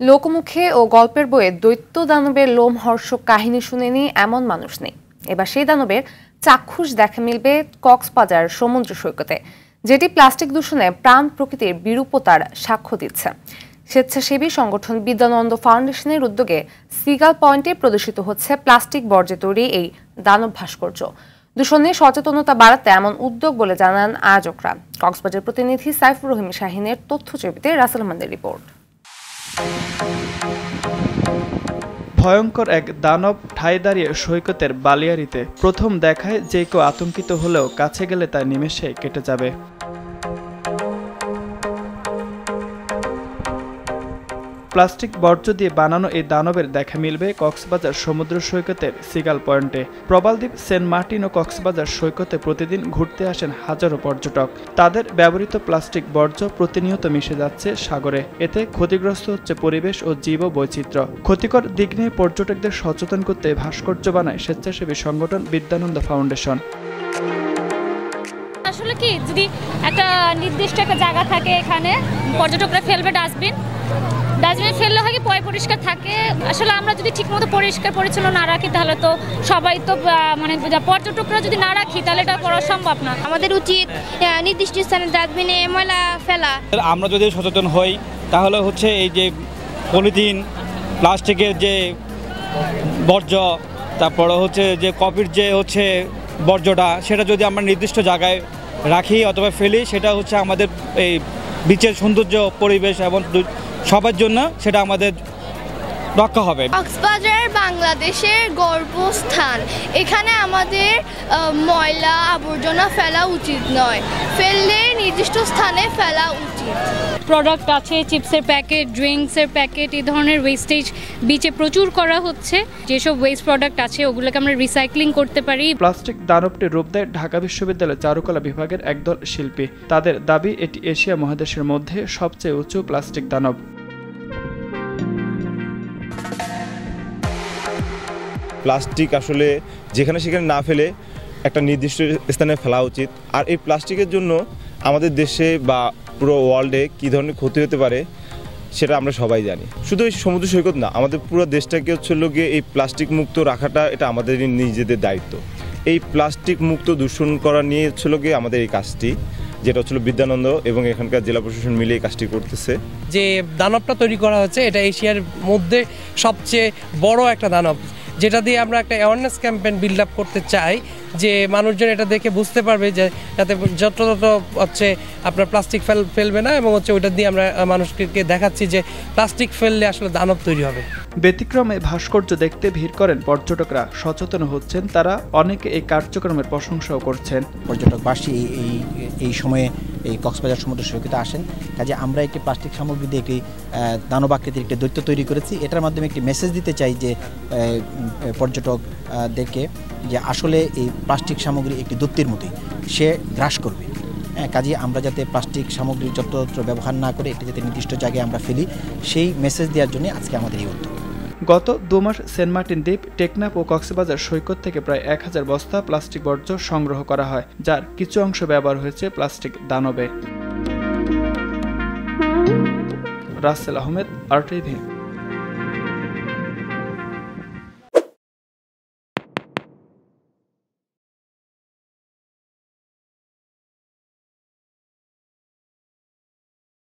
লোকমুখে ও গল্পের বইয়ে দৈত্য দানবের লোমহর্ষক কাহিনী শুনেনি এমন মানুষ নেই। এবার সেই দানবের চাক্ষুষ দেখা মিলবে কক্সবাজার সমুদ্র সৈকতে, যেটি প্লাস্টিক দূষণে প্রাণ প্রকৃতির বিরূপতার সাক্ষ্য দিচ্ছে। স্বেচ্ছাসেবী সংগঠন বিদ্যানন্দ ফাউন্ডেশনের উদ্যোগে সিগাল পয়েন্টে প্রদর্শিত হচ্ছে প্লাস্টিক বর্জ্যে তৈরি এই দানব ভাস্কর্য। দূষণে সচেতনতা বাড়াতে এমন উদ্যোগ বলে জানান আয়োজকরা। কক্সবাজার প্রতিনিধি সাইফুর রহিম শাহিনের তথ্য ছবিতে রাসেল মান্দের রিপোর্ট। ভয়ঙ্কর এক দানব ঠাই দাঁড়িয়ে সৈকতের বালিয়ারিতে প্রথম দেখায় যে কেউ আতঙ্কিত হলেও কাছে গেলে তা নিমেষে কেটে যাবে। প্লাস্টিক বর্জ্য দিয়ে বানানো এই দানবের দেখা মিলবে কক্সবাজার সমুদ্র সৈকতের সিগাল পয়েন্টে। প্রবালদ্বীপ সেন্ট মার্টিন ও কক্সবাজার সৈকতে প্রতিদিন ঘুরতে আসেন হাজারো পর্যটক। তাদের ব্যবহৃত প্লাস্টিক বর্জ্য প্রতিনিয়ত মিশে যাচ্ছে সাগরে। এতে ক্ষতিগ্রস্ত হচ্ছে পরিবেশ ও জীব বৈচিত্র্য ক্ষতিকর দিক নিয়ে পর্যটকদের সচেতন করতে ভাস্কর্য বানায় স্বেচ্ছাসেবী সংগঠন বিদ্যানন্দ ফাউন্ডেশন। আসলে কি, যদি একটা নির্দিষ্ট একটা জায়গা থাকে এখানে, পর্যটকরা ফেলবে, ডাস্টবিন। ডাস্টবিনে ফেললে হয় কি পয় পরিষ্কার থাকে। আসলে আমরা যদি ঠিকমতো পরিষ্কার পরিচ্ছন্ন না রাখি তাহলে তো সবাই তো মানে যা পর্যটকরা যদি না রাখি তাহলে এটা করা সম্ভব না। আমাদের উচিত নির্দিষ্ট স্থানে ডাস্টবিনে ময়লা ফেলা। আমরা যদি সচেতন হই তাহলে হচ্ছে এই যে পলিথিন প্লাস্টিকের যে বর্জ্য তারপরে হচ্ছে যে কপির যে হচ্ছে বর্জ্যটা সেটা যদি আমরা নির্দিষ্ট জায়গায় রাখি অথবা ফেলি সেটা হচ্ছে আমাদের এই বিচের সৌন্দর্য পরিবেশ এবং সবার জন্য সেটা আমাদের রক্ষা হবে। কক্সবাজার বাংলাদেশের গর্ভস্থান। এখানে আমাদের ময়লা আবর্জনা ফেলা উচিত নয়। ফেললে নির্দিষ্ট স্থানে ফেলা উচিত। প্রোডাক্ট আছে চিপসের প্যাকেট ড্রিঙ্কসের প্যাকেট এই ধরনের ওয়েস্টেজ বিচে প্রচুর করা হচ্ছে। যেসব ওয়েস্ট প্রোডাক্ট আছে ওগুলোকে আমরা রিসাইক্লিং করতে পারি। প্লাস্টিক দানবটি রূপ দেয় ঢাকা বিশ্ববিদ্যালয়ের চারুকলা বিভাগের একদল শিল্পী। তাদের দাবি এটি এশিয়া মহাদেশের মধ্যে সবচেয়ে উঁচু প্লাস্টিক দানব। প্লাস্টিক আসলে যেখানে সেখানে না ফেলে একটা নির্দিষ্ট স্থানে ফেলা উচিত। আর এই প্লাস্টিকের জন্য আমাদের দেশে বা পুরো ওয়ার্ল্ডে কী ধরনের ক্ষতি হতে পারে সেটা আমরা সবাই জানি। শুধু এই সমুদ্র সৈকত না, আমাদের পুরো দেশটাকে হচ্ছে গিয়ে এই প্লাস্টিক মুক্ত রাখাটা এটা আমাদের নিজেদের দায়িত্ব। এই প্লাস্টিক মুক্ত দূষণ করা নিয়ে হচ্ছিল গিয়ে আমাদের এই কাজটি, যেটা হচ্ছিল বিদ্যানন্দ এবং এখানকার জেলা প্রশাসন মিলে এই কাজটি করতেছে। যে দানবটা তৈরি করা হচ্ছে, এটা এশিয়ার মধ্যে সবচেয়ে বড় একটা দানব। যেটা দিয়ে আমরা একটা অ্যাওয়ারনেস ক্যাম্পেইন বিল্ড আপ করতে চাই যে মানুষজন এটা দেখে বুঝতে পারবে যে যাতে যত তত হচ্ছে আপনার প্লাস্টিক ফেল ফেলবে না এবং হচ্ছে ওইটা দিয়ে আমরা মানুষকে দেখাচ্ছি যে প্লাস্টিক ফেললে আসলে দানব তৈরি হবে। ব্যতিক্রমে ভাস্কর্য দেখতে ভিড় করেন পর্যটকরা। সচেতন হচ্ছেন তারা। অনেকে এই কার্যক্রমের প্রশংসাও করছেন। পর্যটকবাসী এই- এই সময়ে এই কক্সবাজার সমুদ্র সৈকতে আসেন। কাজে আমরা একটি প্লাস্টিক সামগ্রী দিয়ে একটি দানব আকৃতির একটি দৈত্য তৈরি করেছি। এটার মাধ্যমে একটি মেসেজ দিতে চাই যে পর্যটকদেরকে যে আসলে এই প্লাস্টিক সামগ্রী একটি দৈত্যের মতোই, সে গ্রাস করবে। হ্যাঁ কাজে আমরা যাতে প্লাস্টিক সামগ্রীর যত্রতত্র ব্যবহার না করে, এটি যাতে নির্দিষ্ট জায়গায় আমরা ফেলি, সেই মেসেজ দেওয়ার জন্য আজকে আমাদের এই উদ্যোগ। গত দু মাস সেন্ট মার্টিন দ্বীপ টেকনাপ ও কক্সবাজার সৈকত থেকে প্রায় এক হাজার বস্তা প্লাস্টিক বর্জ্য সংগ্রহ করা হয়, যার কিছু অংশ ব্যবহার হয়েছে প্লাস্টিক দানবে। রাসেল আহমেদ আর টিভি